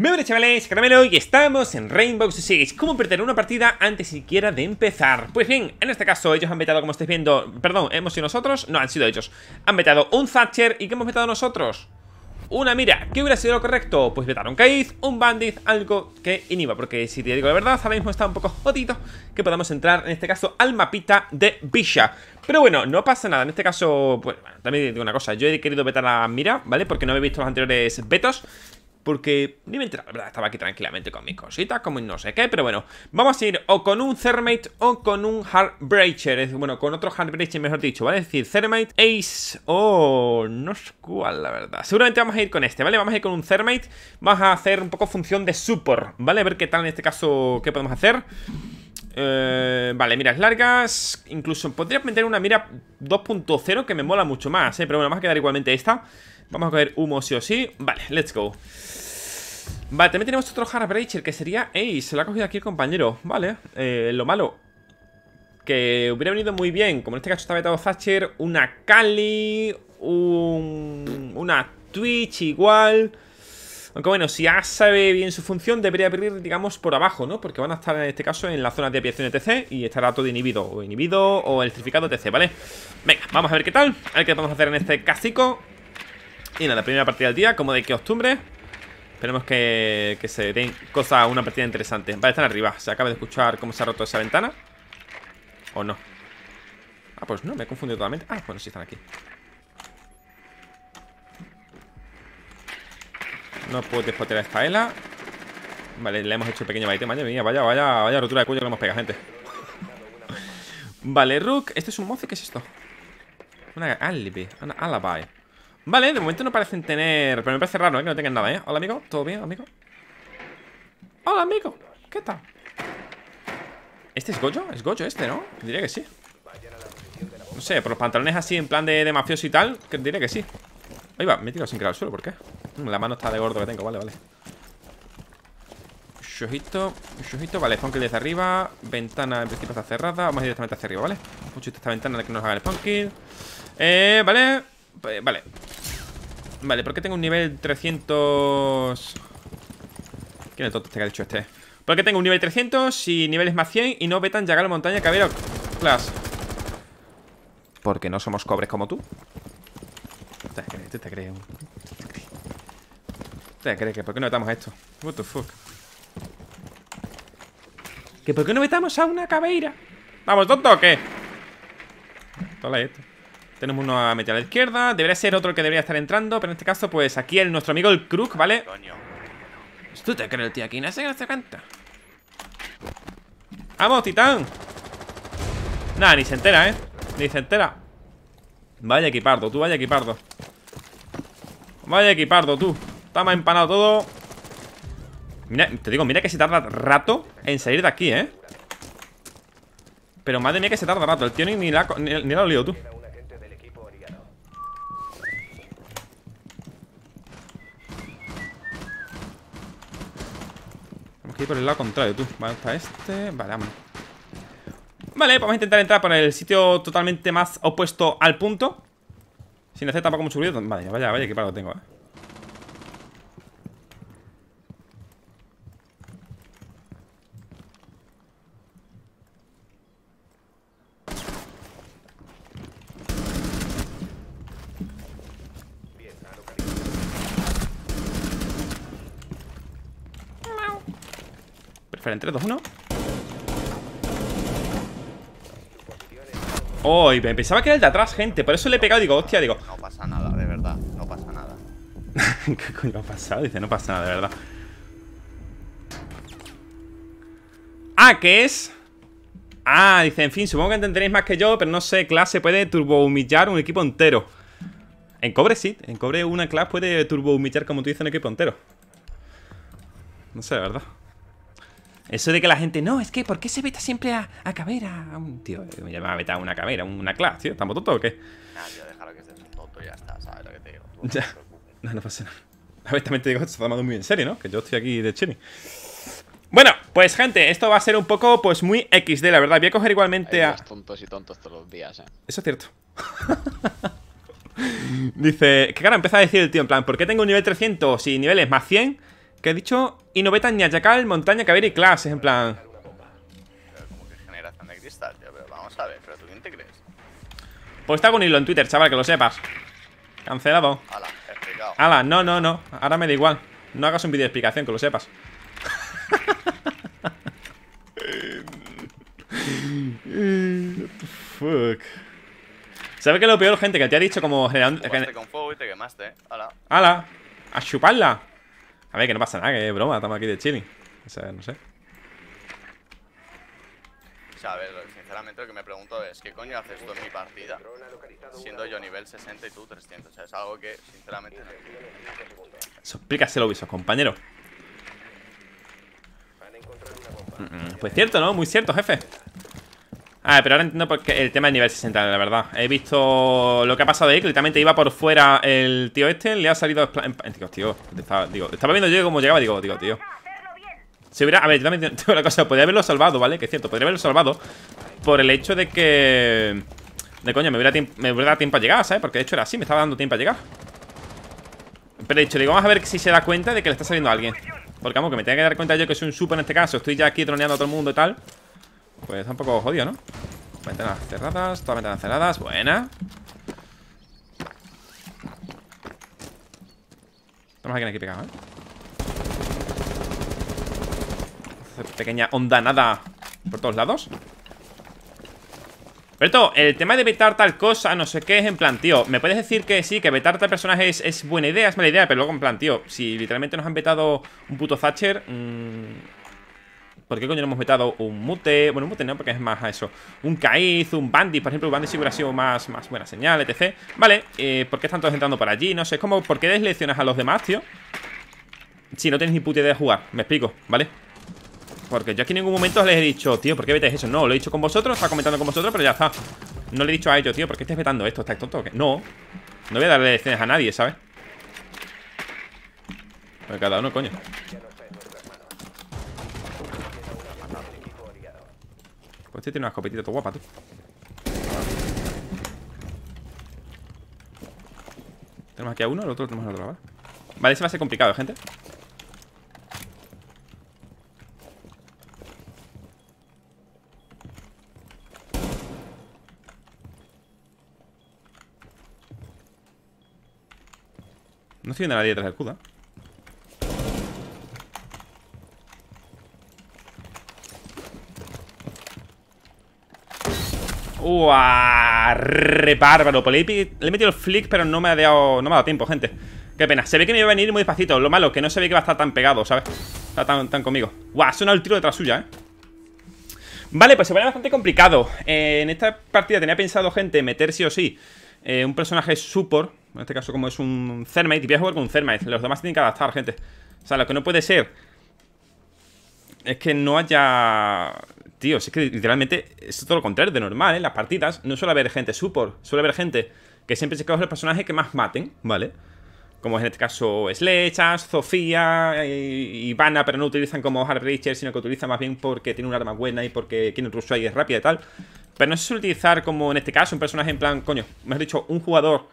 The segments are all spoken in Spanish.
Muy chavales, Caramelo y estamos en Rainbow Six ¿Cómo perder una partida antes siquiera de empezar? Pues bien, en este caso ellos han vetado, como estáis viendo Perdón, ¿hemos sido nosotros? No, han sido ellos Han vetado un Thatcher ¿y qué hemos vetado nosotros? Una mira, ¿qué hubiera sido lo correcto? Pues vetaron Kaiz, un Bandit, algo que inhiba Porque si te digo la verdad, ahora mismo está un poco jodido Que podamos entrar, en este caso, al mapita de Bisha Pero bueno, no pasa nada, en este caso, pues, bueno, también digo una cosa Yo he querido vetar a Mira, ¿vale? Porque no he visto los anteriores vetos porque ni me la verdad, estaba aquí tranquilamente con mis cositas, como no sé qué, pero bueno Vamos a ir o con un Thermite o con un Heartbreacher Bueno, con otro Heartbreacher mejor dicho, ¿vale? Es decir, Thermite, Ace o... no sé cuál, la verdad Seguramente vamos a ir con este, ¿vale? Vamos a ir con un Thermite Vamos a hacer un poco función de support, ¿vale? A ver qué tal en este caso, qué podemos hacer eh, vale, miras largas. Incluso podría meter una mira 2.0 Que me mola mucho más, ¿eh? Pero bueno, vamos a quedar igualmente esta. Vamos a coger humo sí o sí. Vale, let's go. Vale, también tenemos otro Heartbreacher que sería Ace. Se lo ha cogido aquí el compañero. Vale, eh, lo malo. Que hubiera venido muy bien Como en este caso está vetado Thatcher Una Kali un, Una Twitch igual aunque bueno, si ya sabe bien su función Debería abrir, digamos, por abajo, ¿no? Porque van a estar en este caso en la zona de aviación ETC Y estará todo inhibido, o inhibido O electrificado ETC, ¿vale? Venga, vamos a ver qué tal A ver qué podemos hacer en este casico Y nada, primera partida del día, como de costumbre Esperemos que, que se den cosas, una partida interesante Vale, están arriba, se acaba de escuchar cómo se ha roto esa ventana ¿O no? Ah, pues no, me he confundido totalmente Ah, bueno, sí están aquí No puedo despotear esta Ela Vale, le hemos hecho un pequeño baite Madre mía, vaya, vaya, vaya rotura de cuello que le hemos pegado, gente Vale, Rook Este es un mozo, ¿qué es esto? Una alibi, una alibi Vale, de momento no parecen tener Pero me parece raro, ¿eh? Que no tengan nada, ¿eh? Hola, amigo ¿Todo bien, amigo? Hola, amigo ¿Qué tal? ¿Este es Goyo? Es Goyo este, ¿no? Diría que sí No sé, por los pantalones así En plan de, de mafioso y tal Que diría que sí Ahí va, me he tirado sin querer al suelo, ¿por qué? La mano está de gordo que tengo, vale, vale Shojito, shojito, vale, Spunkill desde arriba Ventana en principio está cerrada Vamos directamente hacia arriba, ¿vale? Mucho esta ventana de que nos haga el Spunkill Eh, vale Vale Vale, ¿por qué tengo un nivel 300? ¿Quién es el tonto este que ha dicho este? ¿Por qué tengo un nivel 300 y niveles más 100 y no vetan llegar a la montaña cabero Class Porque no somos cobres como tú ¿Te crees? ¿Tú te crees? ¿Te crees que por qué no vetamos esto? What the fuck ¿Que por qué no vetamos a una cabeira? ¿Vamos, tonto o qué? Toma esto Tenemos uno a meter a la izquierda Debería ser otro el que debería estar entrando Pero en este caso, pues aquí el, nuestro amigo el Crook, ¿vale? ¿Tú te crees, tío? Aquí no se canta ¡Vamos, titán! Nada, ni se entera, ¿eh? Ni se entera Vaya equipardo, tú vaya equipardo Vaya equipardo, tú. Está más empanado todo. Mira, te digo, mira que se tarda rato En salir de aquí, ¿eh? Pero madre mía que se tarda rato. El tío ni, ni, la, ni, ni tú. Vamos a ir por el lado contrario, tú. Vale, está este Vale, vamos. Vale, vamos a intentar entrar por el sitio totalmente más opuesto al punto Sin hacer tampoco mucho ruido Vale, vaya, vaya, que paro tengo, eh. Espera, 3, 2, 1 Oh, y pensaba que era el de atrás, gente Por eso le he pegado, digo, hostia, digo. No pasa nada, de verdad, no pasa nada. ¿Qué coño ha pasado? Dice, no pasa nada, de verdad. Ah, ¿qué es? Ah, dice, en fin, supongo que entenderéis más que yo Pero no sé, clase puede turbo humillar un equipo entero. En cobre sí, en cobre una clase puede turbo humillar Como tú dices, un equipo entero. No sé, de verdad eso de que la gente, no, es que, ¿por qué se veta siempre a, a Cabera? A un tío, me llama a vetar a una Cabera, una clase, tío. ¿Estamos tontos o qué? Nah, tío, déjalo que estés un tonto y ya está, ¿sabes lo que te digo? ya. No, no pasa nada. A ver, también te digo, se está tomando muy en serio, ¿no? Que yo estoy aquí de chini. Bueno, pues gente, esto va a ser un poco, pues muy XD, la verdad. Voy a coger igualmente a... tontos y tontos todos los días, eh. Eso es cierto. Dice, que claro, empieza a decir el tío en plan, ¿por qué tengo un nivel 300 y niveles más 100? ¿Qué he dicho? Inoveta, Ñayacal, Montaña, Caber y clases, en plan. Pero como que generación de cristal, tío. Pero vamos a ver, ¿pero tú quién te crees? Pues está con hilo en Twitter, chaval, que lo sepas. Cancelado. Hala, explicado. Ala, no, no, no. Ahora me da igual. No hagas un vídeo de explicación, que lo sepas. Fuck. ¿Sabes qué es lo peor, gente? Que te ha dicho como generando. Con fuego y te quemaste, ¿eh? Hala. ¡Hala! ¡A chuparla! A ver, que no pasa nada, que es broma, estamos aquí de chilling. O sea, no sé. O sea, a ver, sinceramente lo que me pregunto es ¿Qué coño haces tú en mi partida? Siendo yo nivel 60 y tú 300 O sea, es algo que, sinceramente, no. Eso, explícaselo, visos, compañero. Mm, Pues cierto, ¿no? Muy cierto, jefe. Ah, pero ahora entiendo por qué el tema del nivel 60, la verdad. He visto lo que ha pasado ahí, que literalmente iba por fuera el tío este, le ha salido... Digo, tío, estaba, digo, estaba viendo yo cómo llegaba, digo, digo, tío. Si hubiera... A ver, yo también tengo una cosa, podría haberlo salvado, ¿vale? Que es cierto, podría haberlo salvado por el hecho de que... De coño, me hubiera, me hubiera dado tiempo a llegar, ¿sabes? Porque de hecho era así, me estaba dando tiempo a llegar. Pero he dicho, digo, vamos a ver si se da cuenta de que le está saliendo a alguien. Porque vamos, que me tenga que dar cuenta yo que soy un super en este caso. Estoy ya aquí troneando a todo el mundo y tal. Pues está un poco jodido, ¿no? Ventanas cerradas, todas ventanas cerradas. Buena. Tenemos a alguien aquí pegado, ¿eh? Pequeña onda nada por todos lados. Berto, el tema de vetar tal cosa, no sé qué, es en plan, tío ¿Me puedes decir que sí, que vetar tal personaje es, es buena idea, es mala idea? Pero luego en plan, tío Si literalmente nos han vetado un puto Thatcher mmm, ¿Por qué coño no hemos vetado un mute? Bueno, un mute no, porque es más a eso Un Kaiz, un Bandit, por ejemplo Un Bandit sí hubiera más, más buena señal, etc Vale, eh, ¿por qué están todos entrando por allí? No sé, es ¿por qué desleccionas a los demás, tío? Si no tienes ni puta idea de jugar, me explico, ¿vale? Porque yo aquí en ningún momento les he dicho, tío, ¿por qué vetáis eso? No, lo he dicho con vosotros, está comentando con vosotros, pero ya está. No le he dicho a ellos, tío, ¿por qué estáis vetando esto? ¿Estáis tontos o qué? No. No voy a darle lecciones a nadie, ¿sabes? Pues cada uno, coño. Pues este tiene una escopetita todo guapa, tú. Tenemos aquí a uno, el otro tenemos al otro, ¿vale? Vale, ese va a ser complicado, gente. No estoy viendo a nadie detrás del escudo. ¿eh? ¡Uah! ¡Re bárbaro! Pues le, he metido el flick, pero no me ha dado, no me ha dado tiempo, gente. Qué pena. Se ve que me iba a venir muy despacito. Lo malo, que no se ve que va a estar tan pegado, ¿sabes? Está tan, tan conmigo. ¡Guau! Ha sonado el tiro detrás suya, ¿eh? Vale, pues se pone bastante complicado. Eh, en esta partida tenía pensado, gente, meter sí o sí eh, un personaje support. En este caso, como es un Thermite. Y voy a jugar con un Thermite. Los demás tienen que adaptar, gente. O sea, lo que no puede ser es que no haya... Tío, es que literalmente es todo lo contrario de normal, ¿eh? Las partidas no suele haber gente support. Suele haber gente que siempre se coge el personaje que más maten, ¿vale? Como es en este caso Slechas, Sofía y Ivana, pero no utilizan como Hard Breacher, sino que utilizan más bien porque tiene un arma buena y porque tiene ruso y es rápida y tal. Pero no se suele utilizar como en este caso un personaje en plan, coño, mejor dicho, un jugador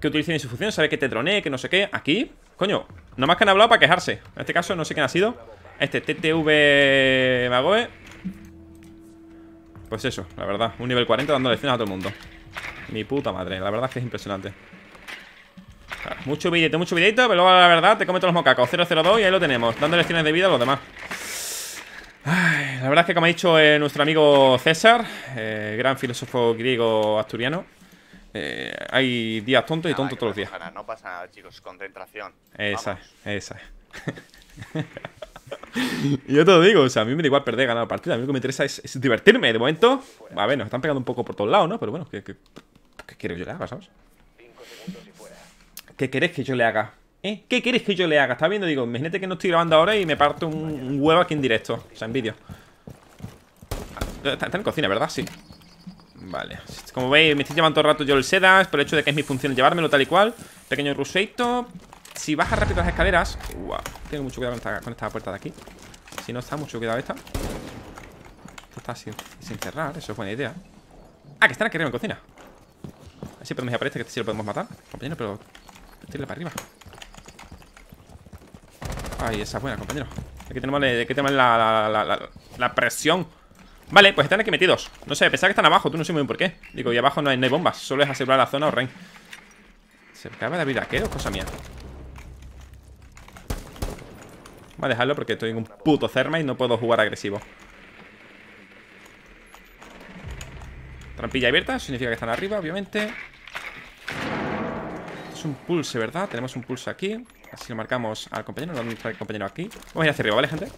que utilice bien su función, sabe que te dronee, que no sé qué. Aquí, coño, no más que han hablado para quejarse. En este caso no sé quién ha sido. Este TTV Magoe. Pues eso, la verdad, un nivel 40 dando lecciones a todo el mundo. Mi puta madre, la verdad es que es impresionante. Claro, Mucho videito, mucho videito, pero luego la verdad te come todos los mocacos 002 y ahí lo tenemos, dando lecciones de vida a los demás Ay, La verdad es que como ha dicho eh, nuestro amigo César eh, Gran filósofo griego asturiano eh, Hay días tontos y tontos todos los días No pasa nada, chicos. Concentración. Esa Vamos. es, esa yo te lo digo, o sea, a mí me da igual perder ganar la partida A mí lo que me interesa es, divertirme De momento, a ver, nos están pegando un poco por todos lados, ¿no? Pero bueno, ¿qué, qué, qué quieres que yo le haga, sabes? ¿Qué querés que yo le haga? ¿Eh? ¿Qué quieres que yo le haga? Estaba viendo, digo, imagínate que no estoy grabando ahora y me parto un, huevo aquí en directo. O sea, en vídeo. Está, está en cocina, ¿verdad? Sí. Vale. Como veis, me estoy llevando todo el rato yo el sedas por el hecho de que es mi función llevármelo tal y cual. Pequeño ruseito. Si bajas rápido las escaleras. Wow. Tengo mucho cuidado con esta, puerta de aquí. Si no está, mucho cuidado esta. Esto está sin, cerrar, eso es buena idea. Ah, que están aquí arriba en cocina. Así podemos ir a por este, que este sí lo podemos matar. Compañero, pero. Tírale para arriba. Ay, esa es buena, compañero. Aquí tenemos, tenemos la, la, presión. Vale, pues están aquí metidos. No sé, pensaba que están abajo, tú no sé muy bien por qué. Digo, y abajo no hay, bombas, solo es asegurar la zona o rein. ¿Se acaba de abrir aquí o cosa mía? Voy a dejarlo porque estoy en un puto cerma y no puedo jugar agresivo. Trampilla abierta, significa que están arriba, obviamente. Es un pulse, ¿verdad? Tenemos un pulse aquí. Así lo marcamos al compañero. ¿Dónde está el compañero aquí? Vamos a ir hacia arriba, ¿vale, gente?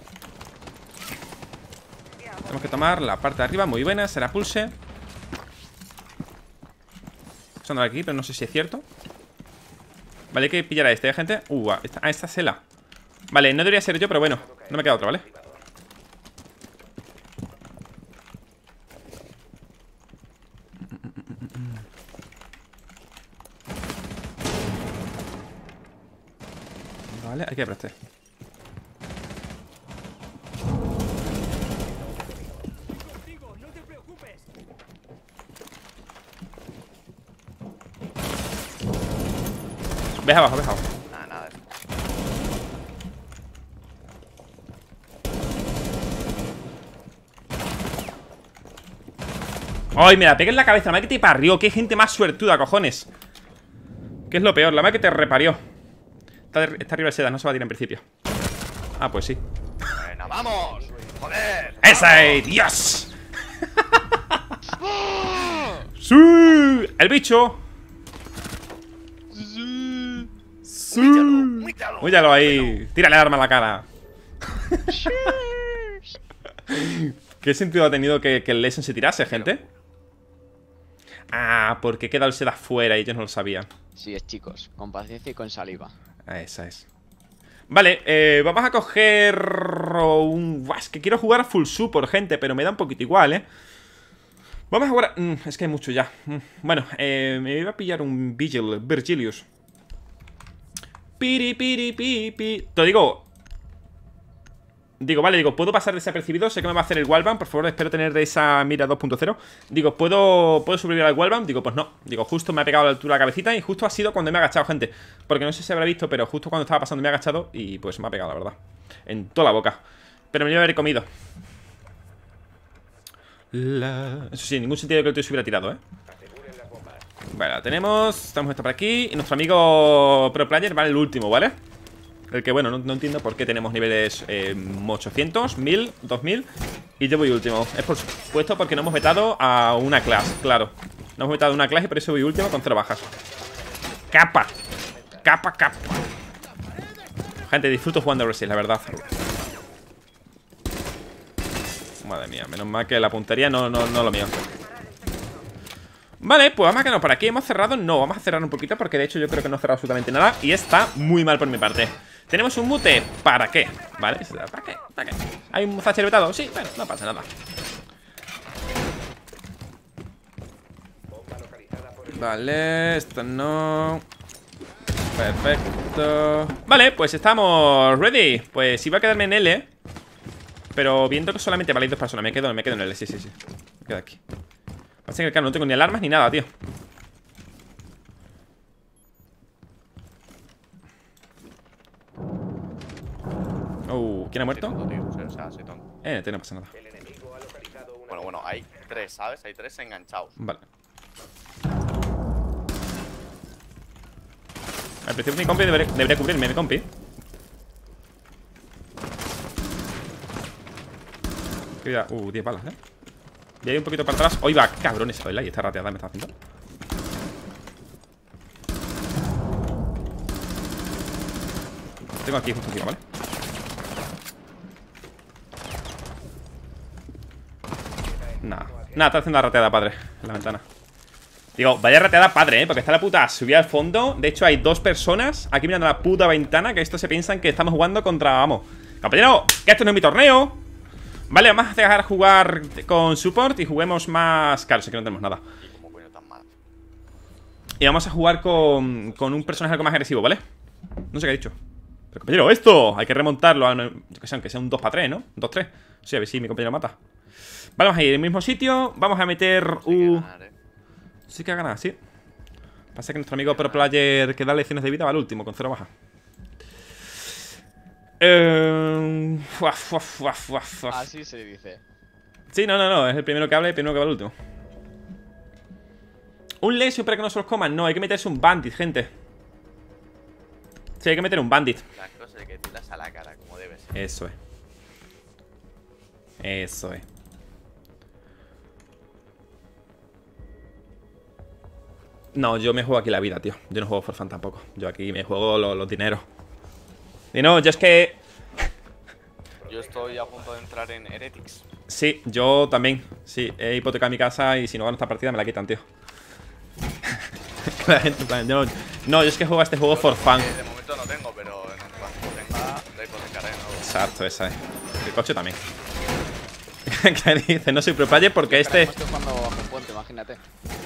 Tenemos que tomar la parte de arriba. Muy buena, será pulse. Usando aquí, pero no sé si es cierto. Vale, hay que pillar a este, ¿eh, gente? Uh, a esta, a esta cela. Vale, no debería ser yo, pero bueno. No me queda otro, ¿vale? Vale, hay que este Ves abajo, ves abajo. Nada, nada. Ay, me la pegué en la cabeza, la madre que te parió Qué gente más suertuda, cojones ¿Qué es lo peor? La madre que te reparió Está, arriba de seda, no se va a tirar en principio Ah, pues sí Bueno, vamos ¡Joder! ¡Esa es! ¡Dios! ¡Sí! ¡El bicho! Múllalo, ahí. Tírale el arma a la cara. ¿Qué sentido ha tenido que, el Lesson se tirase, gente? Ah, porque queda el seda fuera y ellos no lo sabían. Sí, es chicos, con paciencia y con saliva. Ah, esa es. Vale, eh, vamos a coger un... Es que quiero jugar a full support, gente, pero me da un poquito igual, ¿eh? Vamos a jugar... Mm, es que hay mucho ya. Mm, bueno, eh, me iba a pillar un Vigil, Virgilius. Piri, piri, pi, Te digo. Digo, vale, digo, ¿puedo pasar desapercibido? Sé que me va a hacer el wallbang, por favor, espero tener de esa mira 2.0 Digo, ¿puedo, ¿puedo sobrevivir al wallbang? Digo, pues no Digo, justo me ha pegado a la altura la cabecita y justo ha sido cuando me ha agachado, gente Porque no sé si habrá visto, pero justo cuando estaba pasando me ha agachado Y pues me ha pegado, la verdad En toda la boca Pero me lo haber comido Eso sí, ningún sentido que el tío se hubiera tirado, ¿eh? Vale, la tenemos Estamos esto por aquí Y nuestro amigo Pro Player vale el último, ¿vale? El que, bueno, no, entiendo por qué tenemos niveles eh, 800, 1000, 2000 Y yo voy último. Es por supuesto porque no hemos vetado a una clase, claro. No hemos vetado a una clase y por eso voy último con cero bajas. Capa Capa, capa. Gente, disfruto jugando a Resident, la verdad. Madre mía, menos mal que la puntería no, no, no lo mío. Vale, pues vamos a quedarnos por aquí. ¿Hemos cerrado? No, vamos a cerrar un poquito Porque de hecho yo creo que no he cerrado absolutamente nada Y está muy mal por mi parte Tenemos un mute ¿Para qué? ¿Vale? ¿Para qué? ¿Para qué? ¿Hay un Thatcher vetado? Sí, bueno, no pasa nada Vale, esto no Perfecto Vale, pues estamos ready Pues iba a quedarme en L Pero viendo que solamente vale dos personas Me quedo, me quedo en L, sí, sí, sí Me quedo aquí Así que claro, no tengo ni alarmas ni nada, tío Oh, ¿quién ha muerto? Eh, no pasa nada Bueno, bueno, hay tres, ¿sabes? Hay tres enganchados Vale Al principio mi compi debería, debería cubrirme, mi compi Cuidado, uh, 10 balas, eh y ahí un poquito para atrás. Hoy va, cabrón, esa y está rateada me está haciendo. Tengo aquí justo encima, ¿vale? Nada, nada, está haciendo la rateada, padre En la ventana. Digo, vaya rateada padre, ¿eh? Porque está la puta subida al fondo. De hecho, hay dos personas aquí mirando la puta ventana Que estos se piensan que estamos jugando contra, vamos Compañero, que esto no es mi torneo. Vale, vamos a dejar jugar con support y juguemos más... Claro, sé que no tenemos nada. Y vamos a jugar con, con un personaje algo más agresivo, ¿vale? No sé qué ha dicho. Pero compañero, esto Hay que remontarlo a, que sea, aunque sea un 2 para 3, ¿no? 2-3 Sí, a ver si mi compañero mata vamos a ir al mismo sitio Vamos a meter un... Sí que ha ganado, sí Pasa que nuestro amigo pro player que da lecciones de vida va al último, con cero baja Eh, fuaf, fuaf, fuaf. Así se dice. Sí, no, no, no. Es el primero que habla y el primero que va el último. ¿Un Lesion para que no se los coman? No, hay que meterse un Bandit, gente. Sí, hay que meter un Bandit. Las cosas que tiras a la cara, como debe ser. Eso es. Eso es. No, yo me juego aquí la vida, tío. Yo no juego for fun tampoco. Yo aquí me juego lo- los dineros. Y no, yo es que... Yo estoy a punto de entrar en Heretics. Sí, yo también. Sí, he hipotecado mi casa y si no gano esta partida me la quitan, tío. La gente, plan, yo no, no, yo es que juego a este juego for fun. Que de momento no tengo, pero en cuanto tenga, la hipotecaré de nuevo. Exacto, esa es. El coche también. ¿Qué dice? No soy pro player porque este. Estoy jugando bajo un puente, imagínate.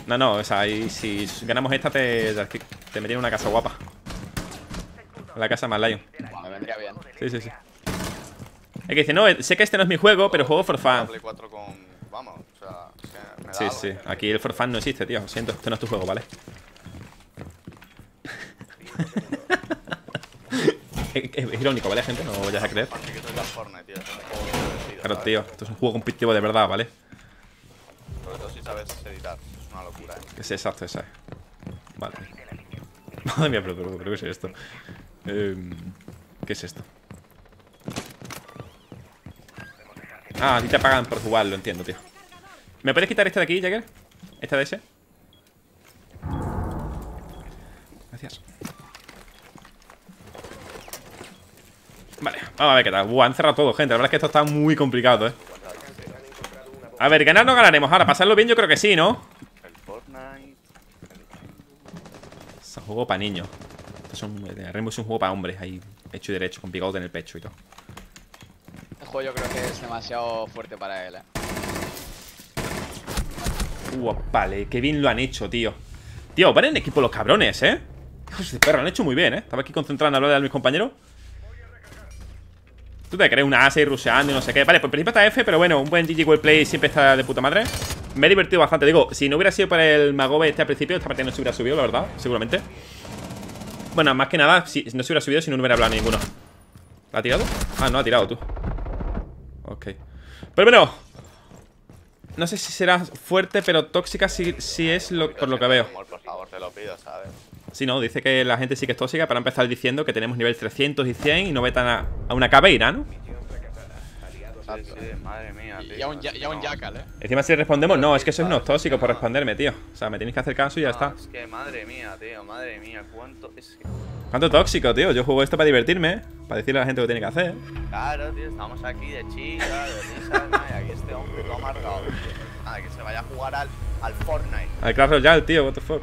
No, no, o sea, ahí si ganamos esta te, te metí en una casa guapa. La casa más Lion. Me vendría bien. Sí, sí, sí. Es que dice, no, sé que este no es mi juego, pero juego for fun. Play 4 con. Vamos, o sea, se- me da Sí, algo. sí. Aquí el for fun no existe, tío. Lo siento, este no es tu juego, ¿vale? es, es irónico, ¿vale, gente? No vayas a creer. Aparte que soy la Fortnite, tío. Es un juego muy divertido. Claro, tío. Esto es un juego competitivo de verdad, ¿vale? Sobre todo si sabes editar. Es una locura, eh. Sí, exacto, esa es. Vale. Madre mía, pero, pero, pero ¿qué es esto? Em, ¿Qué es esto? Ah, a ti te pagan por jugar, lo entiendo, tío. ¿Me puedes quitar este de aquí, Jagger? ¿Este de ese? Gracias. Vale, vamos a ver qué tal. Buah, han cerrado todo, gente. La verdad es que esto está muy complicado, eh. A ver, ganar no ganaremos. Ahora, pasarlo bien, yo creo que sí, ¿no? El Fortnite. Es un juego para niños. Es un, eh, Rainbow es un juego para hombres, ahí hecho y derecho, con picote en el pecho y todo. El juego yo creo que es demasiado fuerte para él, eh. Uh, vale, qué bien lo han hecho, tío. Tío, van en equipo los cabrones, ¿eh? Hijos de perro, lo han hecho muy bien, ¿eh? Estaba aquí concentrado en hablar de mis compañeros. ¿Tú te crees una A6 ruseando y no sé qué? Vale, pues en principio está F, pero bueno, un buen GG Wellplay siempre está de puta madre. Me he divertido bastante. Digo, si no hubiera sido por el Magobe este al principio, esta partida no se hubiera subido, la verdad, seguramente. Bueno, más que nada, si no se hubiera subido si no hubiera hablado ninguno. ¿La ha tirado? Ah, no, ha tirado tú. Ok. Pero bueno, no sé si será fuerte, pero tóxica sí es lo, por lo que veo. Por favor, te lo pido, ¿sabes? Sí, no, dice que la gente sí que es tóxica para empezar diciendo que tenemos nivel 300 y 100 y no vetan a, a una cabeira, ¿no? Sí, sí, madre mía, tío. Y a un, ya, un jackal, eh. Encima si respondemos, no, es que sois unos tóxicos por responderme, tío. O sea, me tenéis que hacer caso y ya No, está. Es que madre mía, tío, madre mía, cuánto. Es que. ¿Cuánto tóxico, tío? Yo juego esto para divertirme, ¿eh? para decirle a la gente lo que tiene que hacer. Claro, tío, estamos aquí de chicas, de risas, ¿no? y aquí este hombre todo amargado. tío. Nada, que se vaya a jugar al, al Fortnite. Al Clash Royale, tío, what the fuck.